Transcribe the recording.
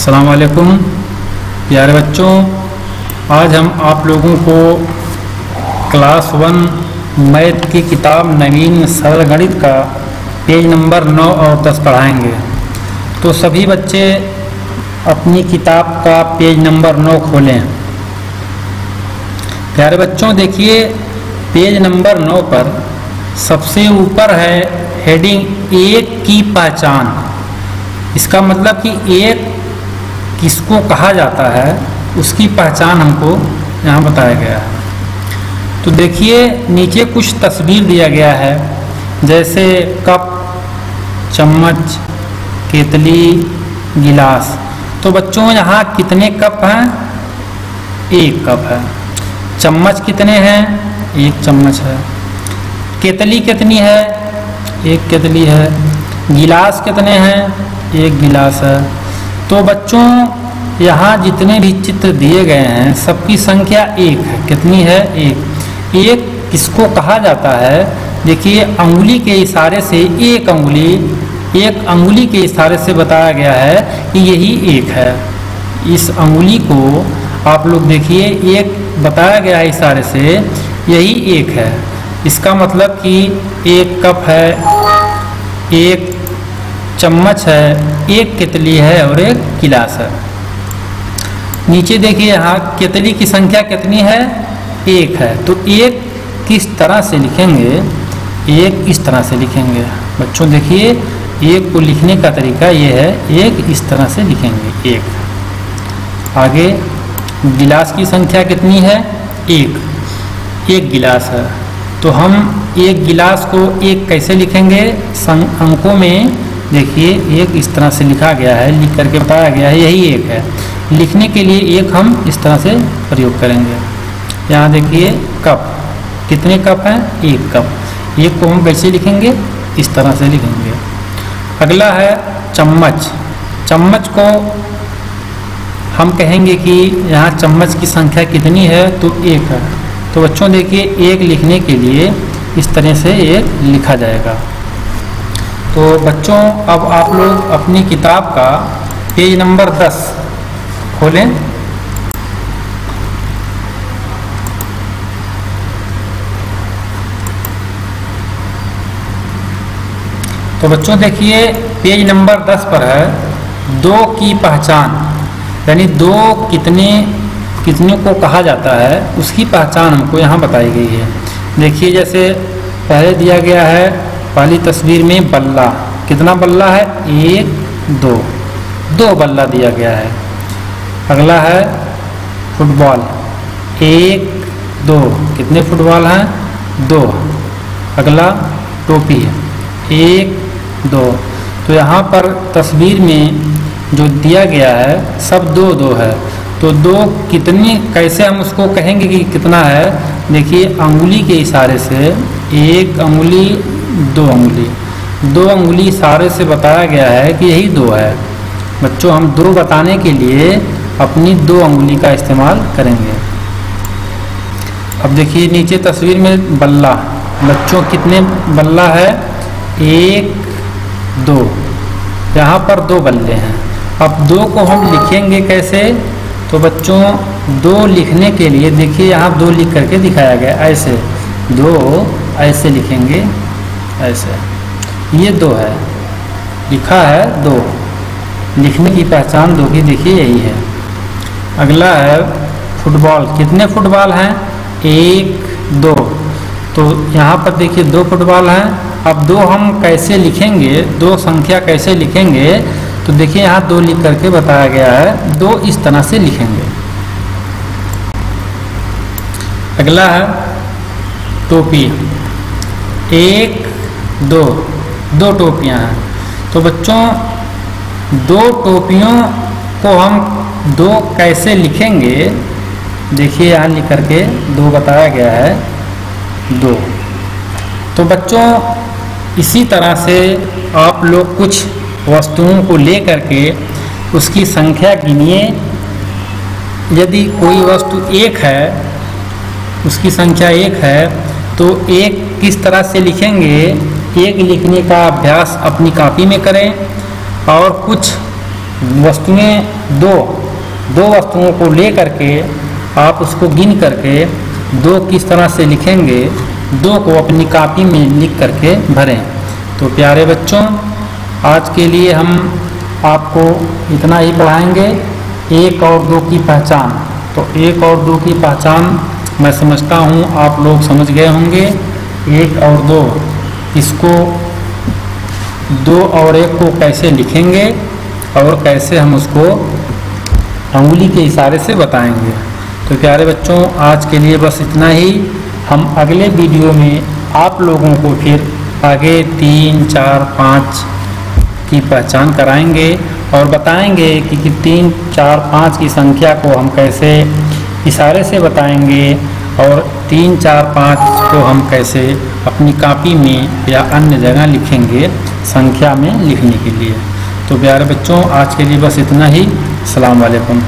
अस्सलाम वालेकुम प्यारे बच्चों। आज हम आप लोगों को क्लास वन मैथ की किताब नवीन सरल गणित का पेज नंबर नौ और दस पढ़ाएँगे। तो सभी बच्चे अपनी किताब का पेज नंबर नौ खोलें। प्यारे बच्चों, देखिए, पेज नंबर नौ पर सबसे ऊपर है हेडिंग एक की पहचान। इसका मतलब कि एक किसको कहा जाता है, उसकी पहचान हमको यहाँ बताया गया है। तो देखिए, नीचे कुछ तस्वीर दिया गया है, जैसे कप, चम्मच, केतली, गिलास। तो बच्चों, यहाँ कितने कप हैं? एक कप है। चम्मच कितने हैं? एक चम्मच है। केतली कितनी है? एक केतली है। गिलास कितने हैं? एक गिलास है। तो बच्चों यहाँ जितने भी चित्र दिए गए हैं, सबकी संख्या एक है। कितनी है? एक। एक किसको कहा जाता है? देखिए, अंगुली के इशारे से एक अंगुली एक अंगुली के इशारे से बताया गया है कि यही एक है। इस अंगुली को आप लोग देखिए, एक बताया गया है इशारे से, यही एक है। इसका मतलब कि एक कप है, एक चम्मच है, एक केतली है और एक गिलास है। नीचे देखिए यहाँ केतली की संख्या कितनी है? एक है। तो एक किस तरह से लिखेंगे? एक इस तरह से लिखेंगे। बच्चों देखिए, एक को लिखने का तरीका ये है, एक इस तरह से लिखेंगे। एक। आगे, गिलास की संख्या कितनी है? एक। एक गिलास है। तो हम एक गिलास को एक कैसे लिखेंगे? अंकों में देखिए, एक इस तरह से लिखा गया है, लिख करके बताया गया है, यही एक है। लिखने के लिए एक हम इस तरह से प्रयोग करेंगे। यहाँ देखिए, कप। कितने कप हैं? एक कप। एक को हम कैसे लिखेंगे? इस तरह से लिखेंगे। अगला है चम्मच। चम्मच को हम कहेंगे कि यहाँ चम्मच की संख्या कितनी है? तो एक है। तो बच्चों, देखिए, एक लिखने के लिए इस तरह से एक लिखा जाएगा। तो बच्चों, अब आप लोग अपनी किताब का पेज नंबर 10 खोलें। तो बच्चों, देखिए, पेज नंबर 10 पर है, दो की पहचान। यानी दो कितने कितने को कहा जाता है, उसकी पहचान हमको यहाँ बताई गई है। देखिए, जैसे पहले दिया गया है पहली तस्वीर में बल्ला। कितना बल्ला है? एक, दो। दो बल्ला दिया गया है। अगला है फुटबॉल। एक, दो। कितने फुटबॉल हैं? दो। अगला टोपी है। एक, दो। तो यहाँ पर तस्वीर में जो दिया गया है, सब दो दो है। तो दो कितनी, कैसे हम उसको कहेंगे कि कितना है? देखिए, अंगुली के इशारे से एक अंगुली दो उंगली दो उंगली सारे से बताया गया है कि यही दो है। बच्चों, हम दो बताने के लिए अपनी दो उंगली का इस्तेमाल करेंगे। अब देखिए, नीचे तस्वीर में बल्ला। बच्चों, कितने बल्ला है? एक, दो। यहाँ पर दो बल्ले हैं। अब दो को हम लिखेंगे कैसे? तो बच्चों, दो लिखने के लिए देखिए, यहाँ दो लिख करके दिखाया गया ऐसे, दो ऐसे लिखेंगे। ऐसे। ये दो है। लिखा है दो। लिखने की पहचान दो की देखिए, यही है। अगला है फुटबॉल। कितने फुटबॉल हैं? एक, दो। तो यहाँ पर देखिए, दो फुटबॉल हैं। अब दो हम कैसे लिखेंगे? दो संख्या कैसे लिखेंगे? तो देखिए, यहाँ दो लिख करके बताया गया है। दो इस तरह से लिखेंगे। अगला है टोपी। एक दो दो टोपियाँ हैं। तो बच्चों, दो टोपियों को हम दो कैसे लिखेंगे, देखिए यहाँ लिख करके दो बताया गया है, दो। तो बच्चों, इसी तरह से आप लोग कुछ वस्तुओं को ले करके उसकी संख्या गिनिए। यदि कोई वस्तु एक है, उसकी संख्या एक है तो एक किस तरह से लिखेंगे? एक लिखने का अभ्यास अपनी कापी में करें और कुछ वस्तुएँ दो दो वस्तुओं को ले करके आप उसको गिन करके दो किस तरह से लिखेंगे, दो को अपनी कापी में लिख करके भरें। तो प्यारे बच्चों, आज के लिए हम आपको इतना ही पढ़ाएँगे, एक और दो की पहचान। तो एक और दो की पहचान मैं समझता हूँ, आप लोग समझ गए होंगे, एक और दो। इसको दो और एक को कैसे लिखेंगे और कैसे हम उसको उंगली के इशारे से बताएँगे। तो प्यारे बच्चों आज के लिए बस इतना ही। हम अगले वीडियो में आप लोगों को फिर आगे तीन चार पाँच की पहचान कराएँगे और बताएँगे कि, कि तीन चार पाँच की संख्या को हम कैसे इशारे से बताएँगे और तीन, चार, पाँच को हम कैसे अपनी कापी में या अन्य जगह लिखेंगे संख्या में लिखने के लिए। तो प्यारे बच्चों, आज के लिए बस इतना ही। सलाम वालेकुम।